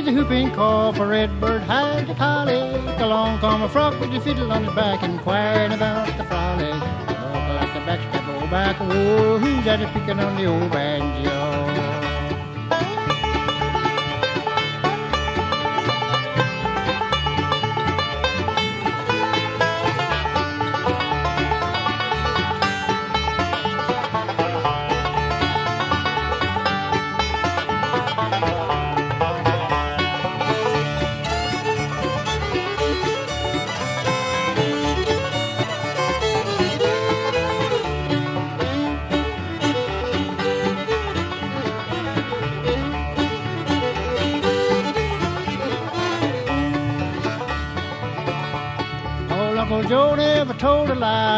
With a whooping cough, a redbird had a colic. Along come a frog with a fiddle on his back, inquiring about the frolic. Buckle like the backstrap, oh back, whoa, who's that a picking on the old banjo?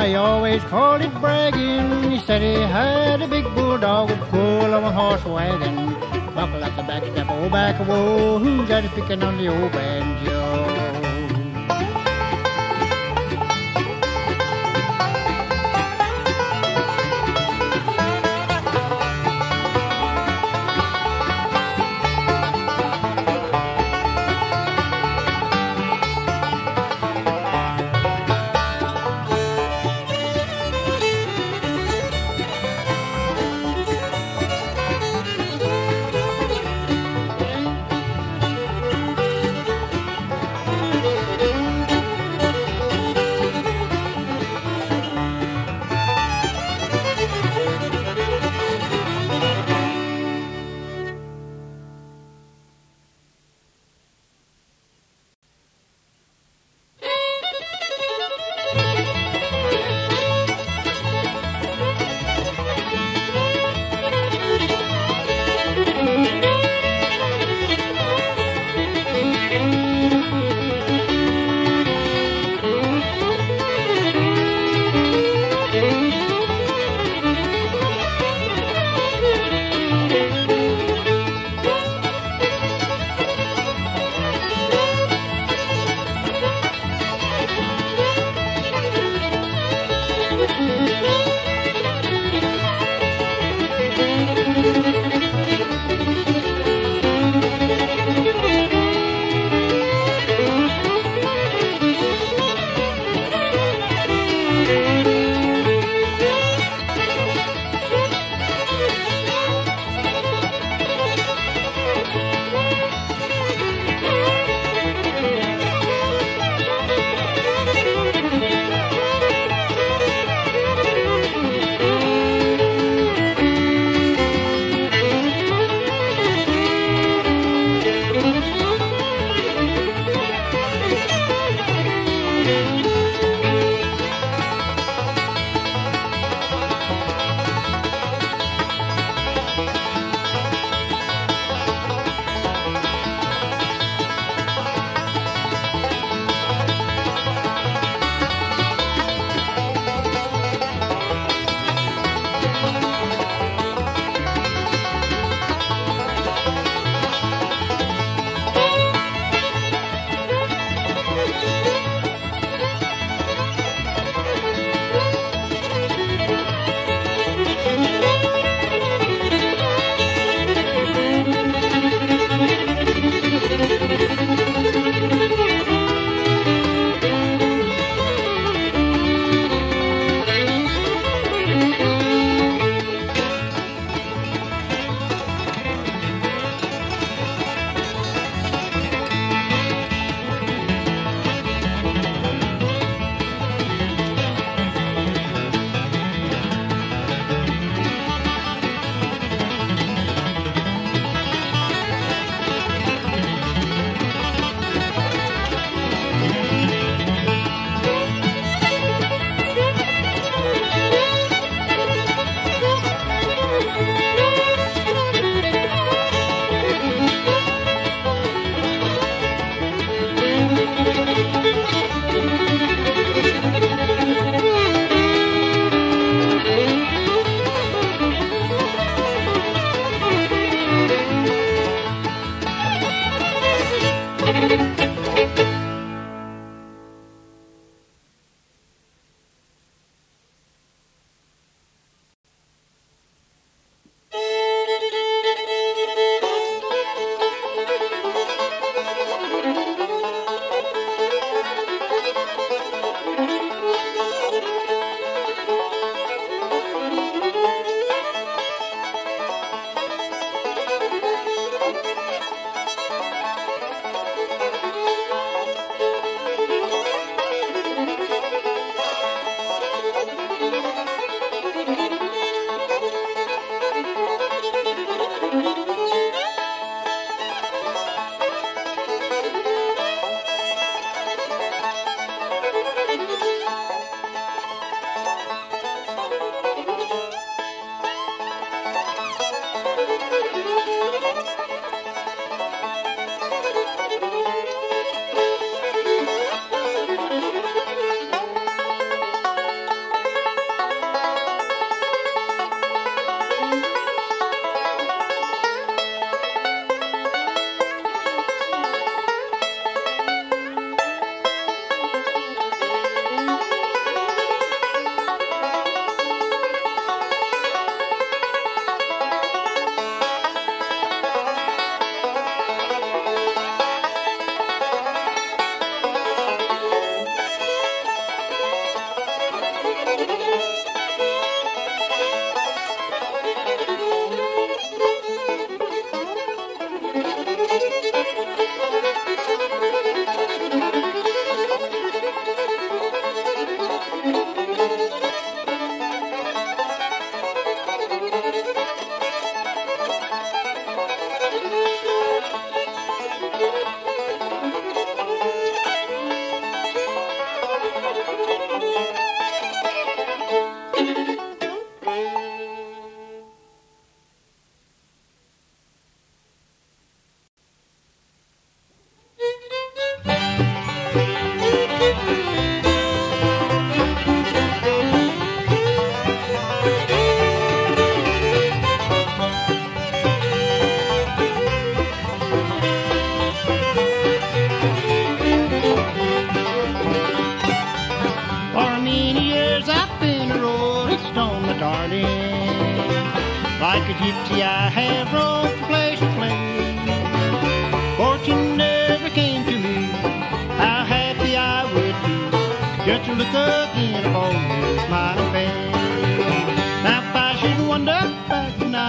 He always called it bragging. He said he had a big bulldog would pull on a horse wagon. Buckle at the backstrap, oh back, whoa, who's that picking on the old banjo?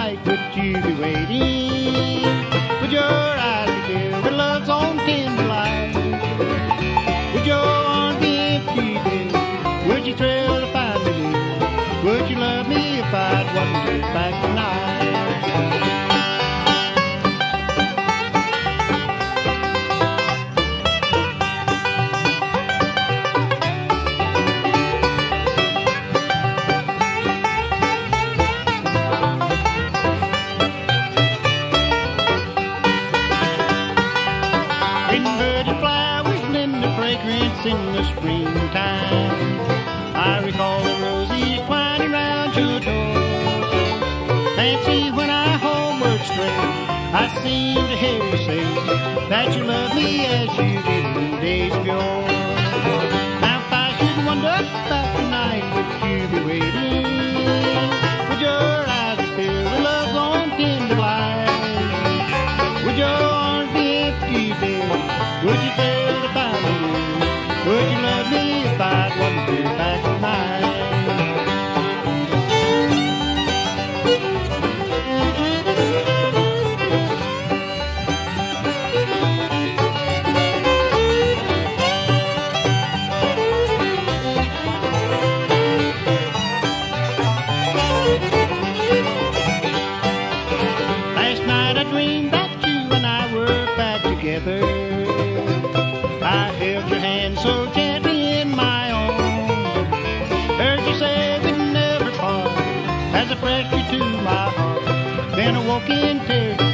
why could you be waiting? Bye. And a walking tear.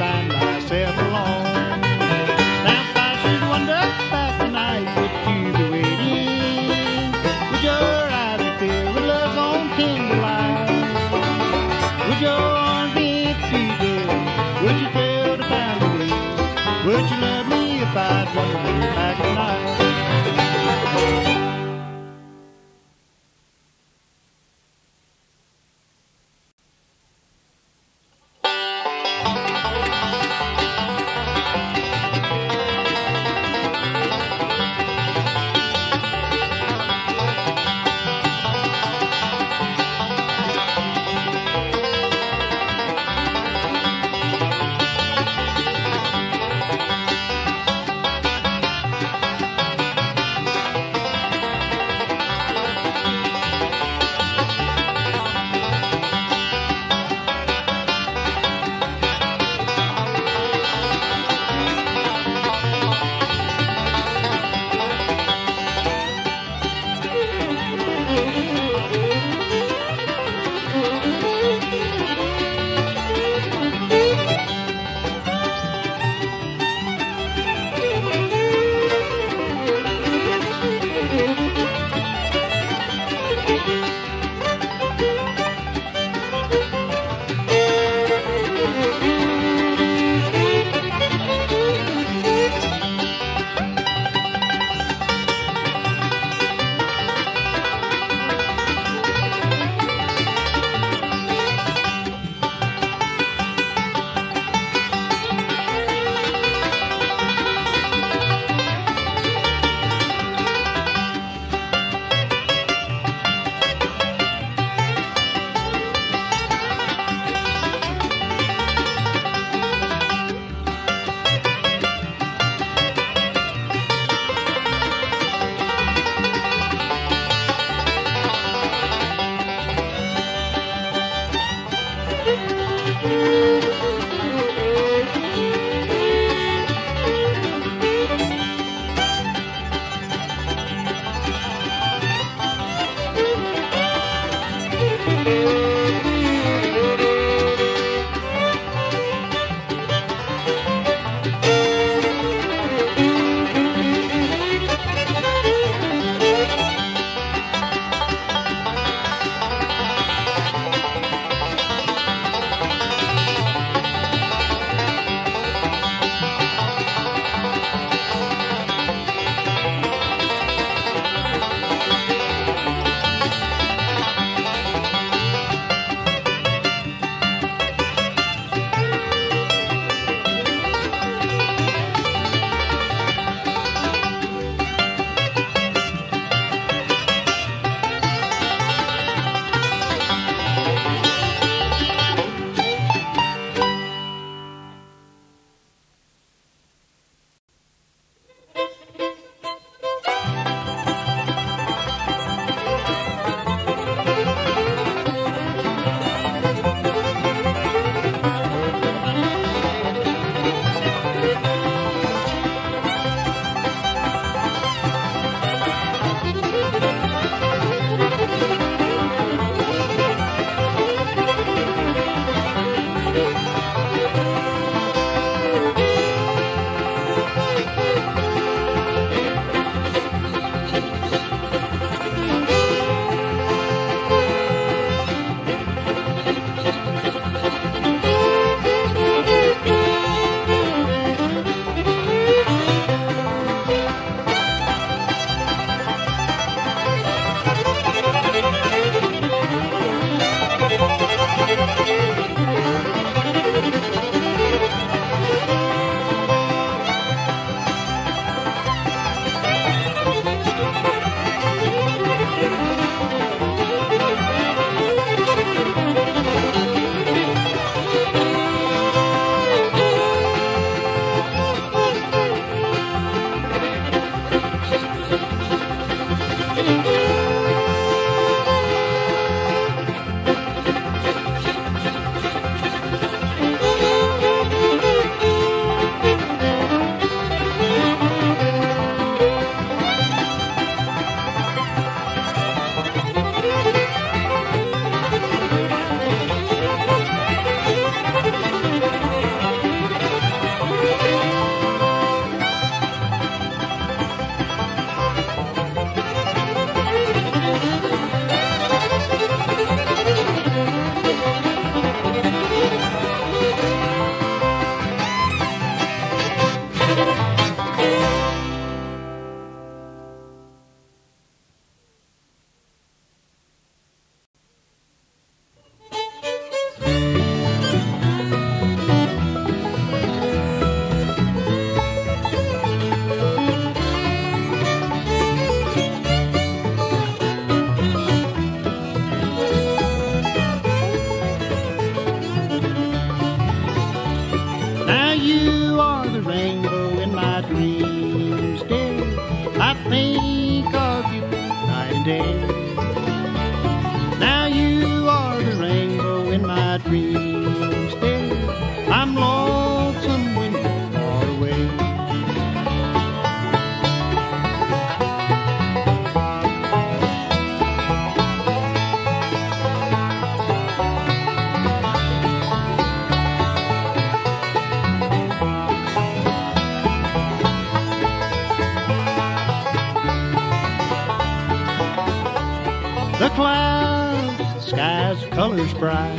The clouds, the sky's colors bright.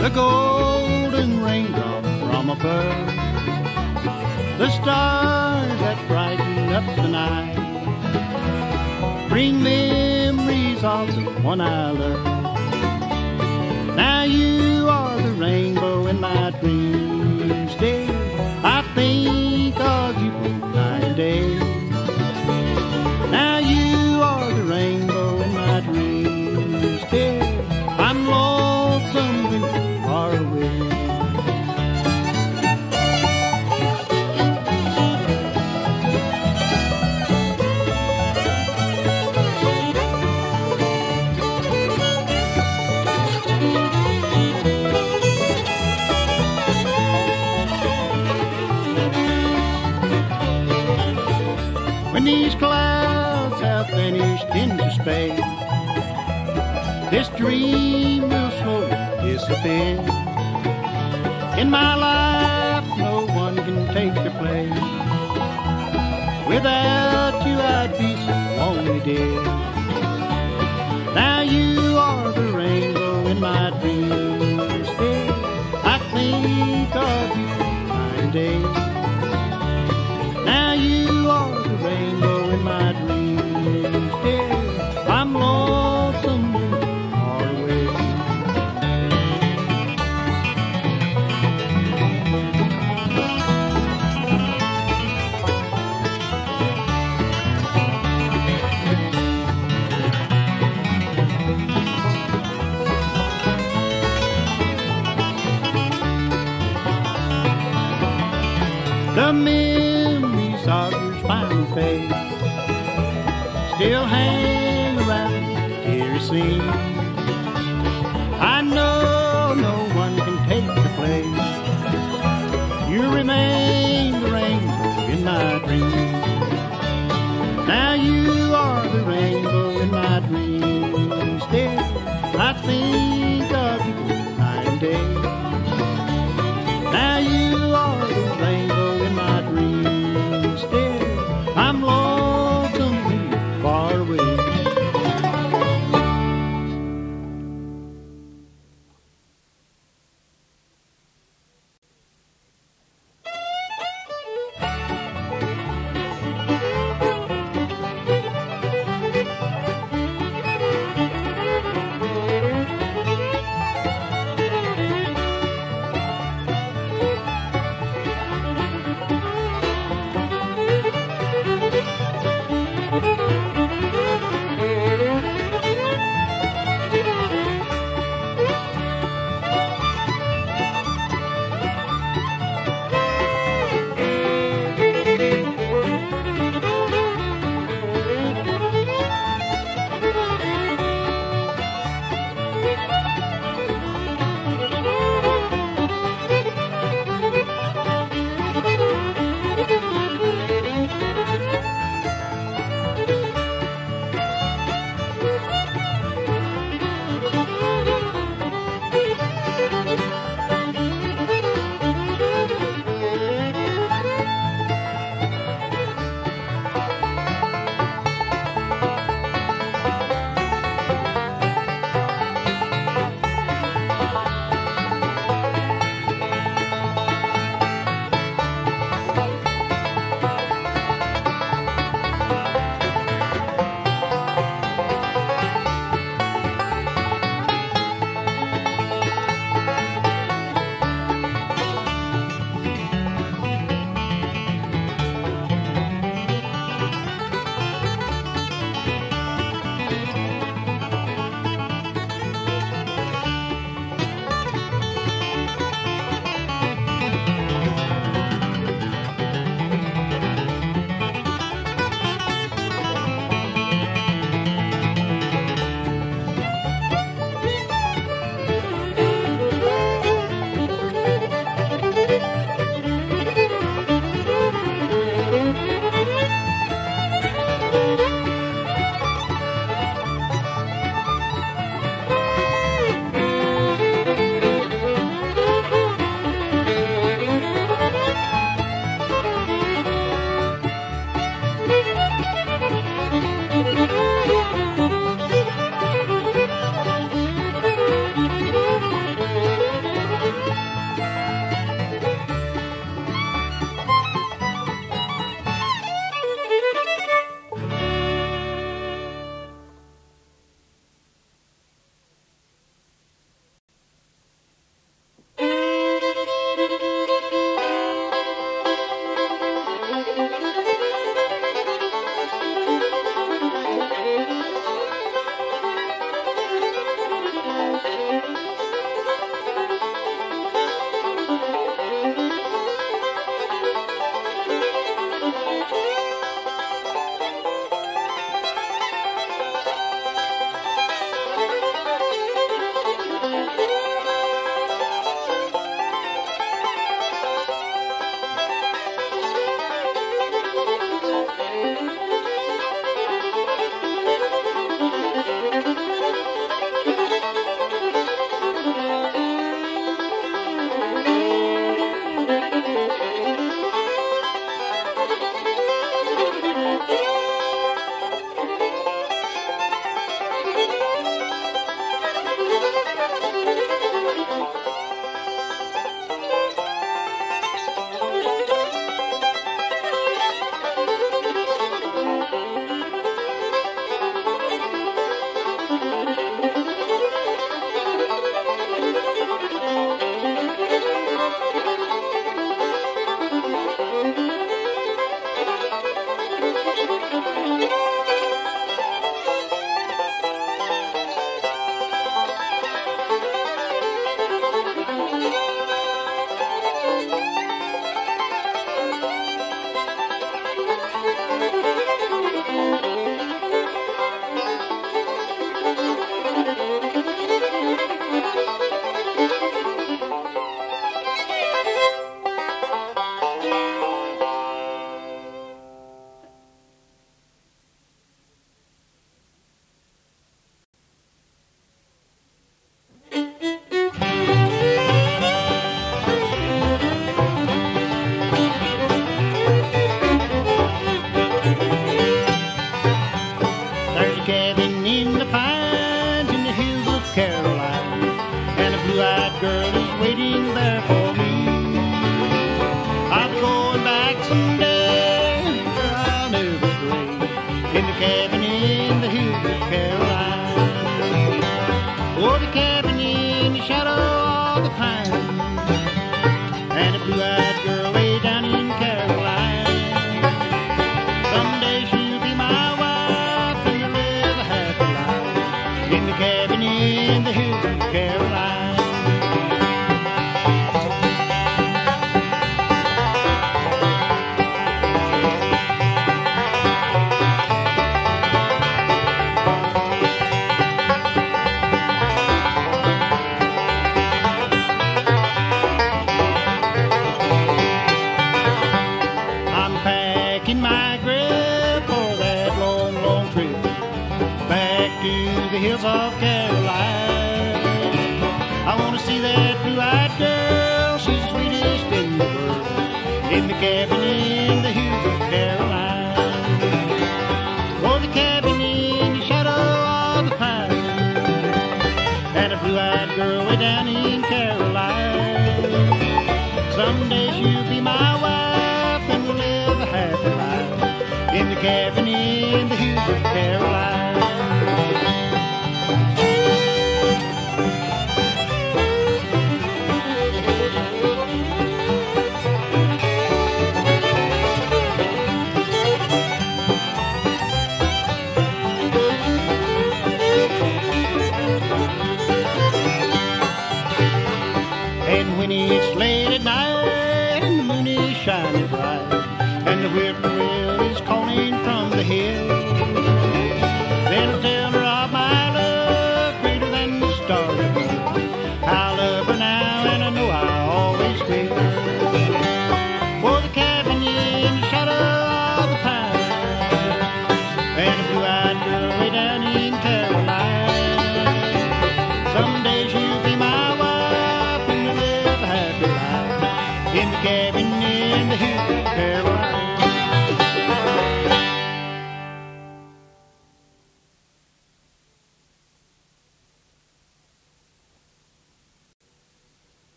The golden raindrop from above. The stars that brighten up the night. Bring memories of the one I love. Now you are the rainbow in my dreams. Vanished into space, this dream will slowly disappear. In my life, no one can take your place. Without you, I'd be so lonely, dear. Now you are the rainbow in my dreams. I think of you day. Now you are the rainbow Memories of your final face still hang around here scene. I know no one can take your place. You remain the rainbow in my dreams. Now you are the rainbow in my dreams, dear. I think